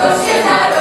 Você